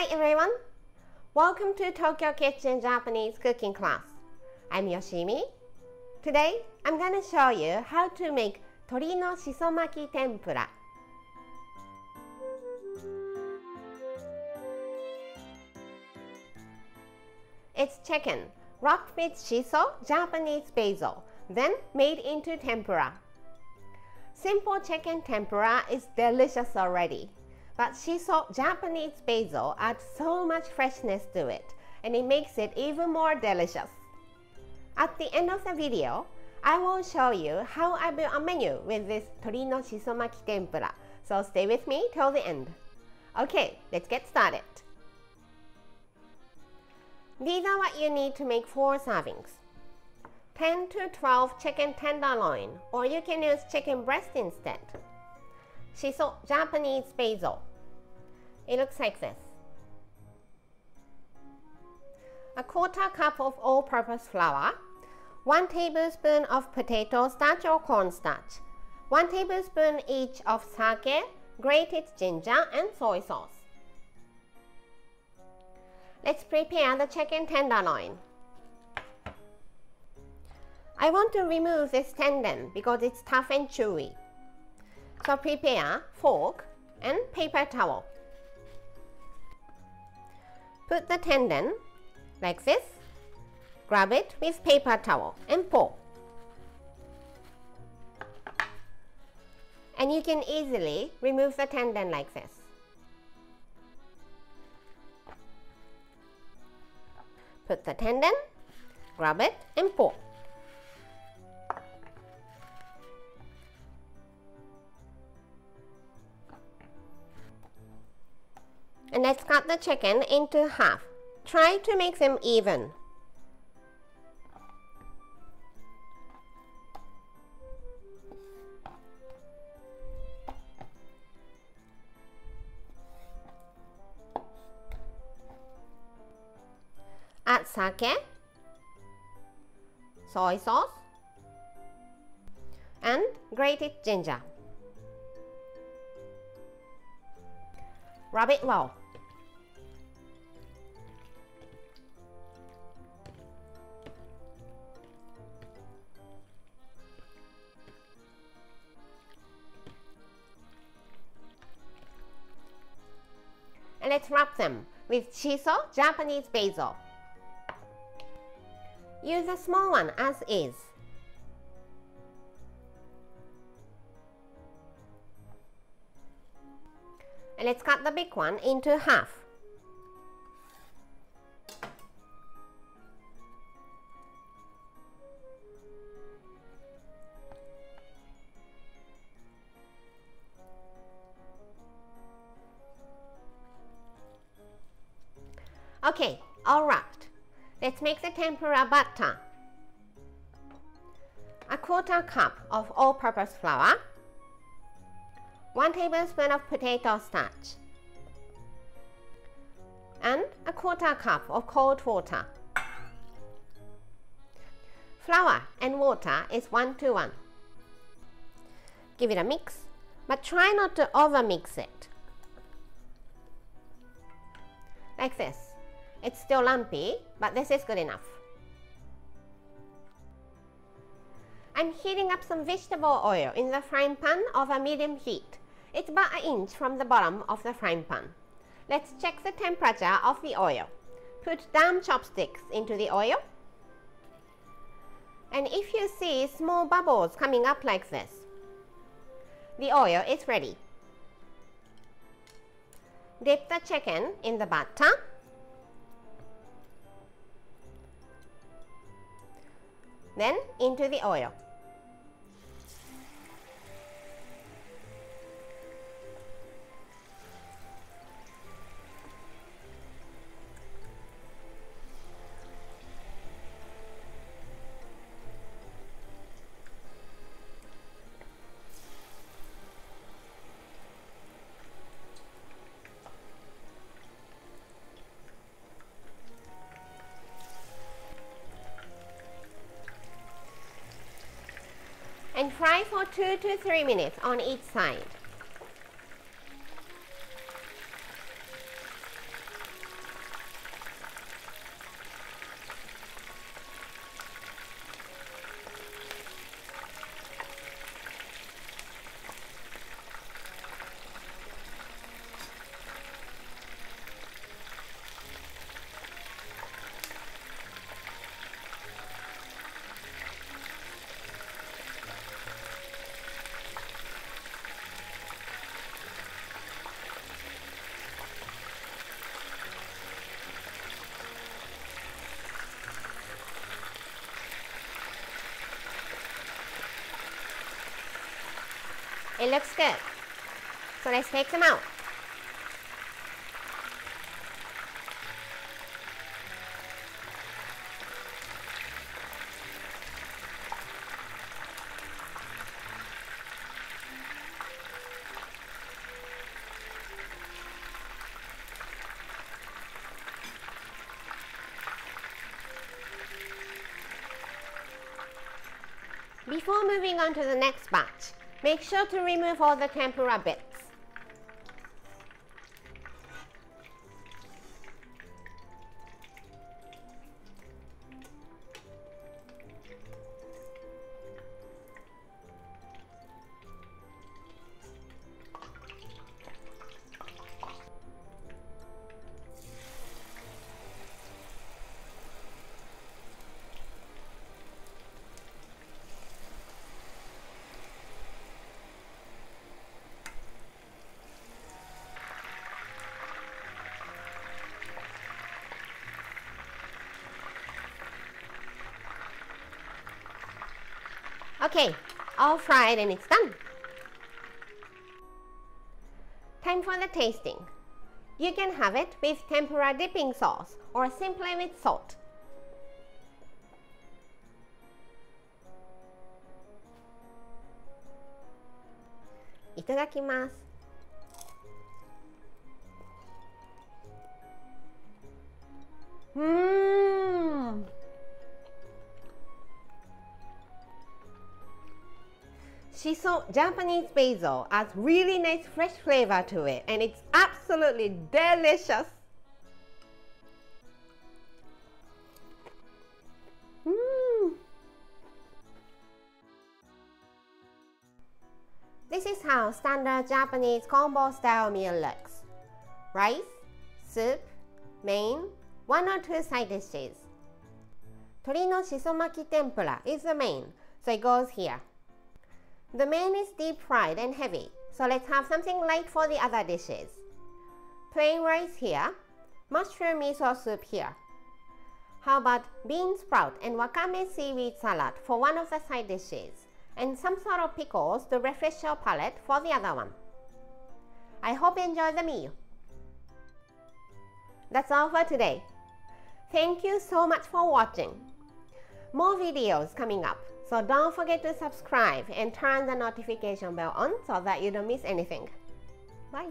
Hi everyone! Welcome to Tokyo Kitchen Japanese cooking class. I'm Yoshimi. Today, I'm gonna show you how to make tori no shisomaki tempura. It's chicken, wrapped with shiso, Japanese basil, then made into tempura. Simple chicken tempura is delicious already but shiso, Japanese basil, adds so much freshness to it, and it makes it even more delicious. At the end of the video, I will show you how I build a menu with this tori no shisomaki tempura, so stay with me till the end. Okay, let's get started. These are what you need to make 4 servings. 10 to 12 chicken tenderloin, or you can use chicken breast instead. Shiso Japanese basil. It looks like this. A quarter cup of all-purpose flour, 1 tablespoon of potato starch or cornstarch, 1 tablespoon each of sake, grated ginger, and soy sauce. Let's prepare the chicken tenderloin. I want to remove this tendon because it's tough and chewy. So prepare fork and paper towel. Put the tendon like this. Grab it with paper towel and pull. And you can easily remove the tendon like this. Put the tendon, grab it and pull. Let's cut the chicken into half. Try to make them even. Add sake, soy sauce, and grated ginger. Rub it well. Let's wrap them with shiso Japanese basil. Use a small one as is. And let's cut the big one into half. Okay, alright. Let's make the tempura batter. A quarter cup of all-purpose flour, 1 tablespoon of potato starch, and a quarter cup of cold water. Flour and water is 1 to 1. Give it a mix, but try not to overmix it. Like this. It's still lumpy, but this is good enough. I'm heating up some vegetable oil in the frying pan over medium heat. It's about an inch from the bottom of the frying pan. Let's check the temperature of the oil. Put down chopsticks into the oil. And if you see small bubbles coming up like this, the oil is ready. Dip the chicken in the batter then into the oil. And fry for 2 to 3 minutes on each side. It looks good. So let's take them out. Before moving on to the next batch, make sure to remove all the tempura bits. Okay, all fried and it's done. Time for the tasting. You can have it with tempura dipping sauce or simply with salt. Itadakimasu. Mmm! Shiso Japanese basil adds really nice fresh flavor to it and it's absolutely delicious. Mm. This is how standard Japanese combo style meal looks. Rice, soup, main, one or two side dishes. Tori no shisomaki tempura is the main, so it goes here. The main is deep fried and heavy, so let's have something light for the other dishes. Plain rice here, mushroom miso soup here. How about bean sprout and wakame seaweed salad for one of the side dishes, and some sort of pickles to refresh your palate for the other one. I hope you enjoy the meal. That's all for today. Thank you so much for watching. More videos coming up. So don't forget to subscribe and turn the notification bell on so that you don't miss anything. Bye.